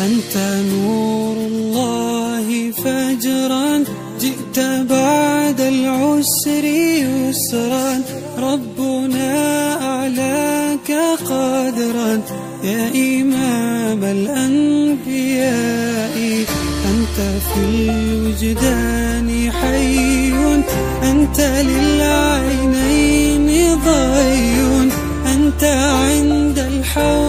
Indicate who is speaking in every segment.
Speaker 1: أنت نور الله فجرا جئت بعد العسر يسرا. ربنا أعلاك قدرا. يا إمام الأنبياء أنت في الوجدان حي أنت للعينين ضي أنت عند الحاضرين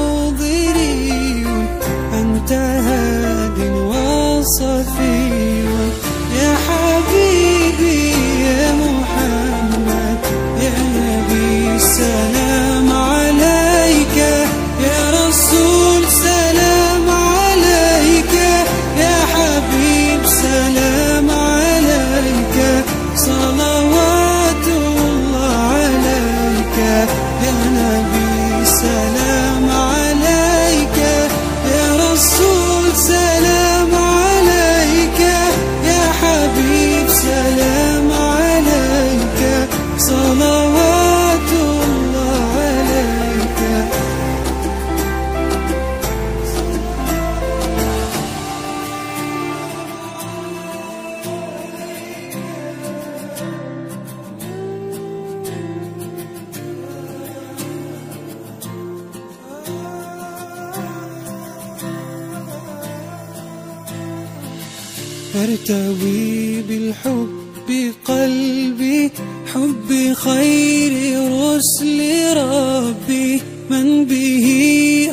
Speaker 1: أرتوي بالحب قلبي حب خير رسل ربي. من به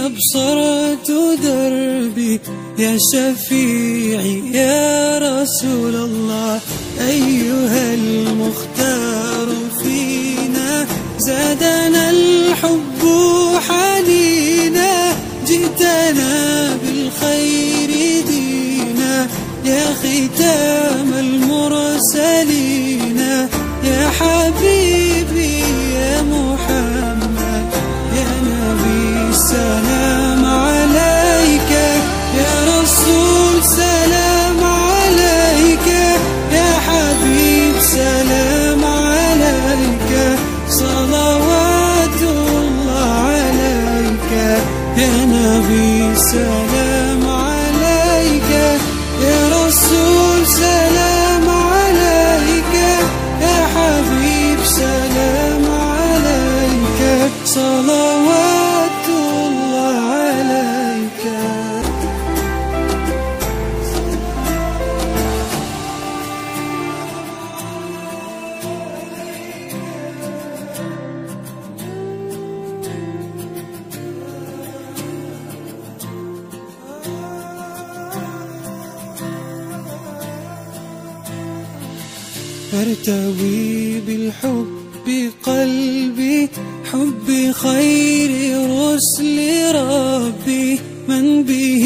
Speaker 1: أبصرت دربي. يا شفيعي يا رسول الله أيها يا صلوات الله عليك. أرتوي بالحب قلبي حب خير رسل ربي من به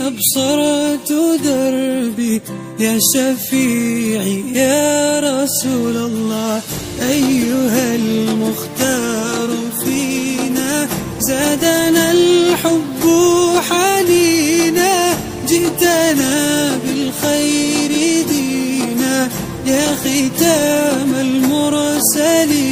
Speaker 1: أبصرت دربي يا شفيعي يا رسول الله أيها المختار فينا. زادنا الحب حنينا جئتنا بالخير دينا. يا ختام المرسلين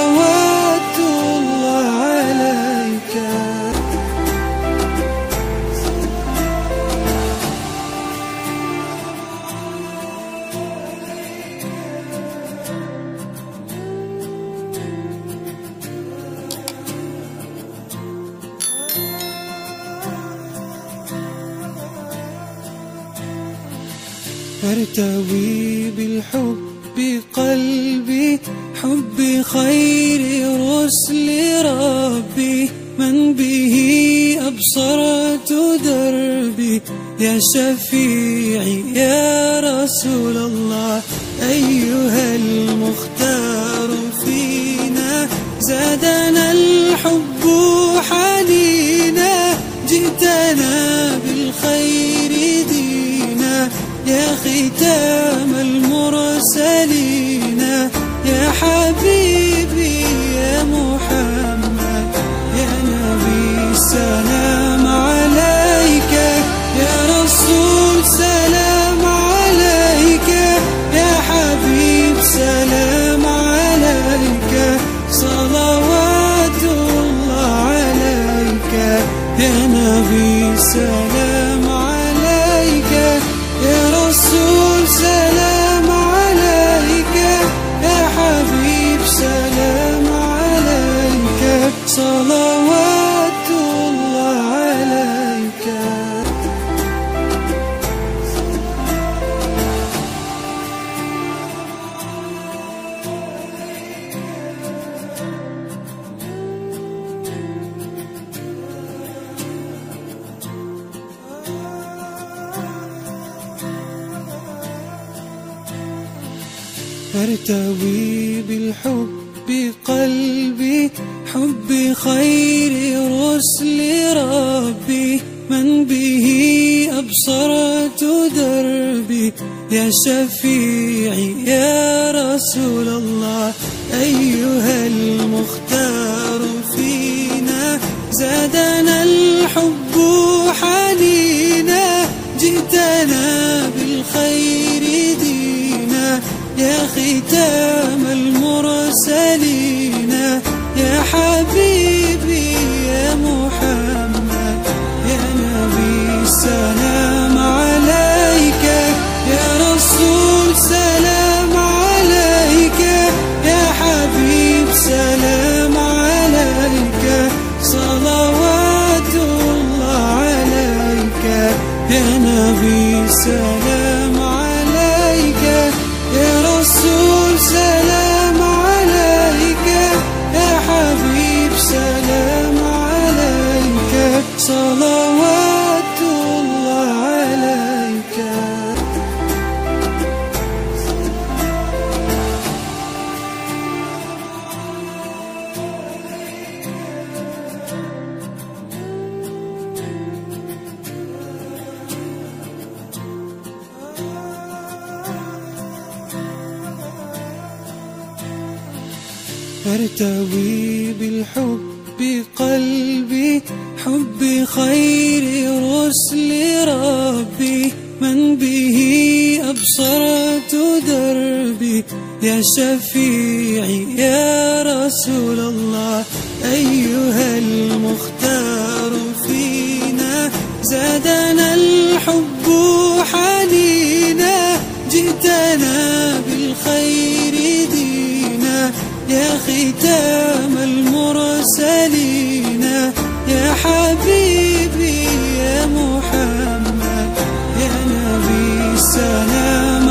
Speaker 1: أرتوي بالحب قلبي حب خير رسل ربي. من به أبصرت دربي. يا شفيعي يا رسول الله. أيها المختار فينا زادنا ختام المرسلين. يا حبيبي يا محمد يا نبي سلام عليك. يا رسول سلام عليك. يا حبيب سلام عليك. صلوات الله عليك. يا نبي سلام ارتوي بالحب قلبي حب خير رسل ربي. من به أبصرت دربي. يا شفيعي يا رسول الله أيها المرسلين يا حبيبي يا محمد يا نبي سلام صلوات الله عليك. أرتوي بالحب قلبي حب خير رسل ربي من به أبصرت دربي. يا شفيعي يا رسول الله أيها المختار فينا. زادنا الحب حنينا جئتنا بالخير دينا. يا ختام selam